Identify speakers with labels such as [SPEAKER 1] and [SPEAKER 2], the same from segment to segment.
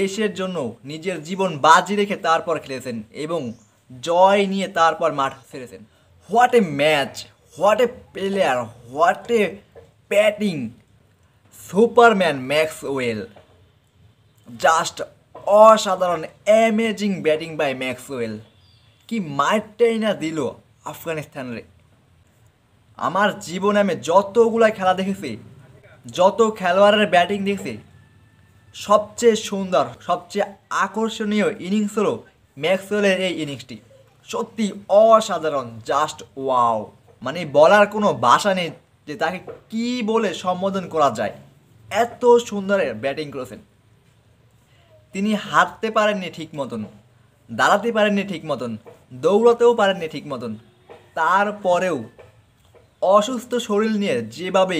[SPEAKER 1] দেশের জন্য নিজের জীবন বাজি রেখে তারপর খেলেছেন এবং জয় নিয়ে তারপর মাঠ ছেড়েছেন। What a match what a player what a batting superman Maxwell just অসাধারণ অ্যামেজিং ব্যাটিং বাই ম্যাক্সওয়েল কি মারটাই না দিল আফগানিস্তানরে। আমার জীবনে আমি যতগুলো খেলা দেখেছি, যত খেলোয়াড়ের ব্যাটিং দেখছি সবচেয়ে সুন্দর, সবচেয়ে আকর্ষণীয় ইনিংস হলো ম্যাক্সওয়েলের এই ইনিংসটি সত্যি অসাধারণ জাস্ট ওয়াও মানে বলার কোনো ভাষা নেই যে তাকে কি বলে সম্বোধন করা যায়। এত সুন্দর ব্যাটিং করেছেন। তিনি হাঁটতে পারেননি ঠিক মতন, দাঁড়াতে পারেননি ঠিক মতন, দৌড়াতেও পারেননি ঠিক মতন। তারপরেও অসুস্থ শরীর নিয়ে যেভাবে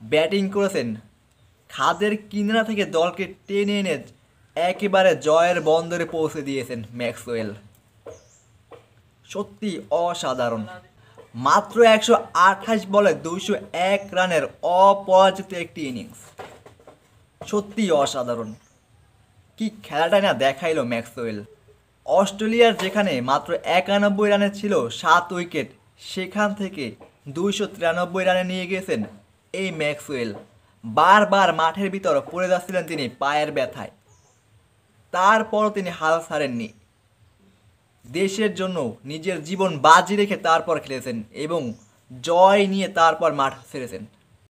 [SPEAKER 1] ব্যাটিং করেছেন খাদের কিনারা থেকে দলকে টেনে এনে একেবারে জয়ের বন্দরে পৌঁছে দিয়েছেন ম্যাক্সওয়েল। সত্যি অসাধারণ। মাত্র একশো আঠাশ বলে দুইশো এক রানের অপরাজিত একটি ইনিংস। সত্যি অসাধারণ। কি খেলাটা না দেখাইলো ম্যাক্সওয়েল। অস্ট্রেলিয়ার যেখানে মাত্র একানব্বই রানে ছিল সাত উইকেট, সেখান থেকে দুইশো তিরানব্বই রানে নিয়ে গেছেন এই ম্যাক্সওয়েল। বারবার মাঠের ভিতর পড়ে যাচ্ছিলেন তিনি পায়ের ব্যথায়। তারপরও তিনি হাল ছাড়েননি। দেশের জন্য নিজের জীবন বাজি রেখে তারপর খেলেছেন এবং জয় নিয়ে তারপর মাঠ ছেড়েছেন।